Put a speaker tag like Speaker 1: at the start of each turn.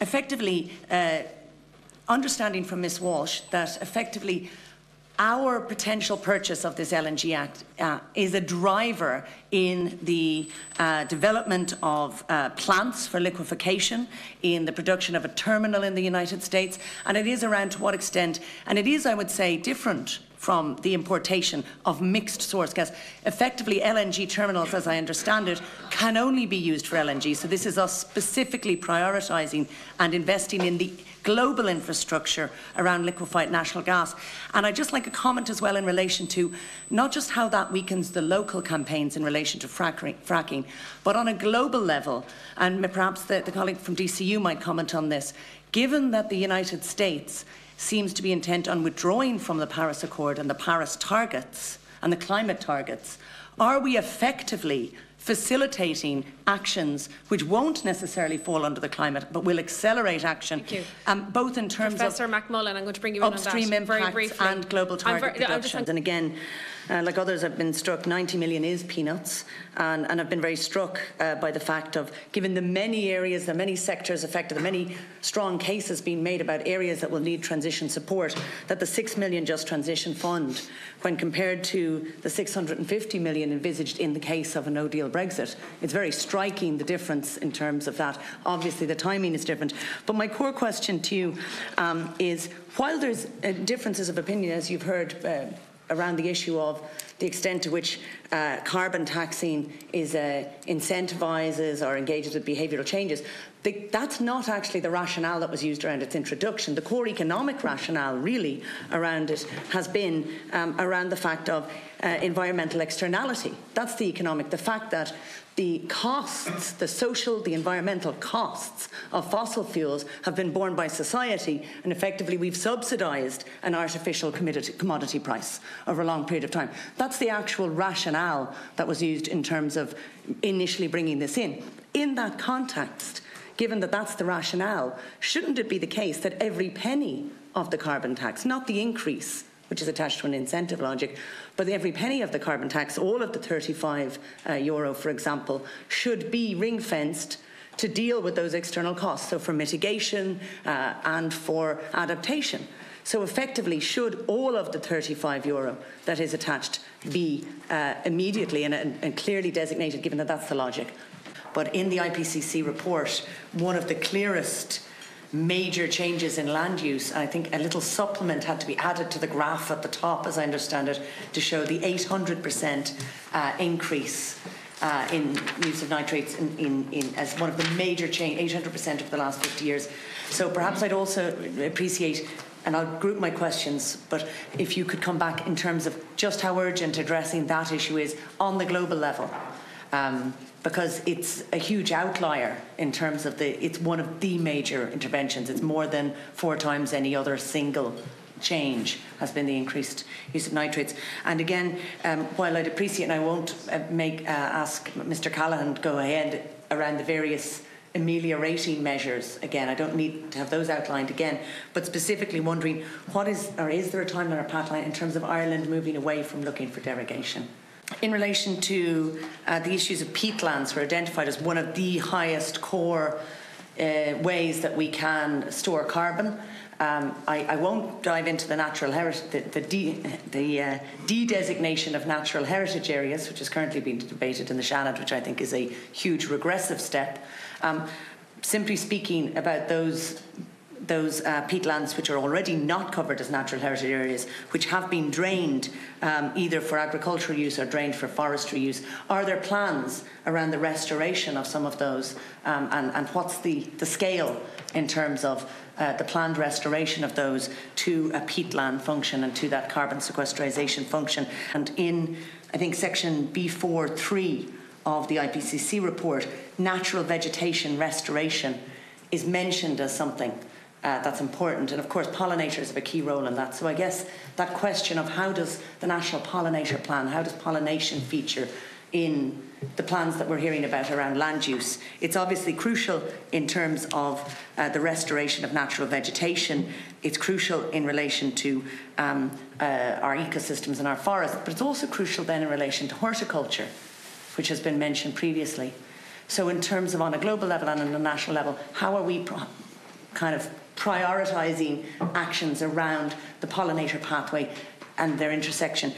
Speaker 1: effectively, uh, understanding from Ms Walsh that effectively our potential purchase of this LNG Act uh, is a driver in the uh, development of uh, plants for liquefaction, in the production of a terminal in the United States, and it is around to what extent, and it is, I would say, different from the importation of mixed source gas. Effectively, LNG terminals, as I understand it, can only be used for LNG. So this is us specifically prioritising and investing in the global infrastructure around liquefied natural gas. And I'd just like a comment as well in relation to not just how that weakens the local campaigns in relation to fracking, but on a global level, and perhaps the, the colleague from DCU might comment on this, given that the United States seems to be intent on withdrawing from the Paris Accord and the Paris targets and the climate targets, are we effectively facilitating actions which won't necessarily fall under the climate but will accelerate action, Thank
Speaker 2: um,
Speaker 1: both in terms
Speaker 2: Professor
Speaker 1: of
Speaker 2: McMullin, I'm going to bring you
Speaker 1: upstream
Speaker 2: in on that
Speaker 1: impacts
Speaker 2: very briefly.
Speaker 1: and global target
Speaker 2: ver-
Speaker 1: reductions. And again, uh, like others I've been struck, 90 million is peanuts, and, and I've been very struck uh, by the fact of, given the many areas, the many sectors affected, the many strong cases being made about areas that will need transition support, that the 6 million Just Transition Fund, when compared to the 650 million envisaged in the case of a no-deal Brexit, it's very striking the difference in terms of that. Obviously, the timing is different. But my core question to you um, is, while there's uh, differences of opinion, as you've heard uh, around the issue of the extent to which uh, carbon taxing is uh, incentivises or engages with behavioural changes. The, that's not actually the rationale that was used around its introduction. The core economic rationale, really, around it has been um, around the fact of uh, environmental externality. That's the economic, the fact that the costs, the social, the environmental costs of fossil fuels have been borne by society, and effectively we've subsidised an artificial commodity price over a long period of time. That's the actual rationale that was used in terms of initially bringing this in. In that context, given that that's the rationale, shouldn't it be the case that every penny of the carbon tax, not the increase, which is attached to an incentive logic. But every penny of the carbon tax, all of the 35 uh, euro, for example, should be ring fenced to deal with those external costs, so for mitigation uh, and for adaptation. So effectively, should all of the 35 euro that is attached be uh, immediately and, and clearly designated, given that that's the logic? But in the IPCC report, one of the clearest major changes in land use. I think a little supplement had to be added to the graph at the top, as I understand it, to show the 800% uh, increase uh, in use of nitrates in, in, in, as one of the major change, 800% over the last 50 years. So perhaps I'd also appreciate, and I'll group my questions, but if you could come back in terms of just how urgent addressing that issue is on the global level. Um, because it's a huge outlier in terms of the, it's one of the major interventions. It's more than four times any other single change has been the increased use of nitrates. And again, um, while I'd appreciate, and I won't uh, make uh, ask Mr. Callaghan to go ahead around the various ameliorating measures again i don't need to have those outlined again but specifically wondering what is or is there a timeline or pathline in terms of ireland moving away from looking for derogation in relation to uh, the issues of peatlands were identified as one of the highest core uh, ways that we can store carbon. Um, I, I, won't dive into the natural heritage, the, the, de, the uh, de-designation of natural heritage areas, which is currently being debated in the Seanad, which I think is a huge regressive step. Um, simply speaking about those those uh, peatlands which are already not covered as natural heritage areas, which have been drained um, either for agricultural use or drained for forestry use? Are there plans around the restoration of some of those? Um, and, and what's the, the scale in terms of uh, the planned restoration of those to a peatland function and to that carbon sequestration function? And in, I think, section B4.3 of the IPCC report, natural vegetation restoration is mentioned as something uh, that's important. And of course, pollinators have a key role in that. So I guess that question of how does the National Pollinator Plan, how does pollination feature in the plans that we're hearing about around land use. It's obviously crucial in terms of uh, the restoration of natural vegetation. It's crucial in relation to um, uh, our ecosystems and our forests, but it's also crucial then in relation to horticulture, which has been mentioned previously. So, in terms of on a global level and on a national level, how are we kind of prioritising actions around the pollinator pathway and their intersection.